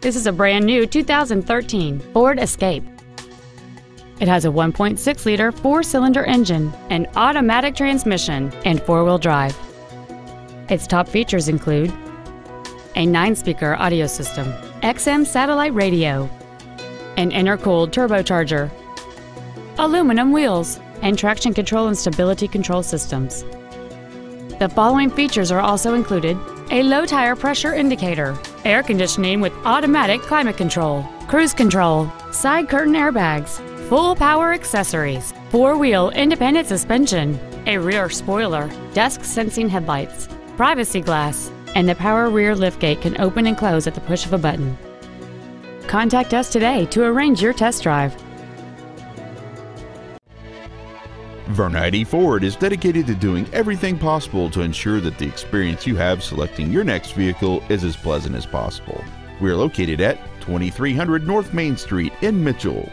This is a brand new 2013 Ford Escape. It has a 1.6-liter four-cylinder engine, an automatic transmission, and four-wheel drive. Its top features include a 9-speaker audio system, XM satellite radio, an intercooled turbocharger, aluminum wheels, and traction control and stability control systems. The following features are also included a low tire pressure indicator, air conditioning with automatic climate control, cruise control, side curtain airbags, full power accessories, four-wheel independent suspension, a rear spoiler, dusk sensing headlights, privacy glass, and the power rear liftgate can open and close at the push of a button. Contact us today to arrange your test drive. Vern Eide Ford is dedicated to doing everything possible to ensure that the experience you have selecting your next vehicle is as pleasant as possible. We are located at 2300 North Main Street in Mitchell.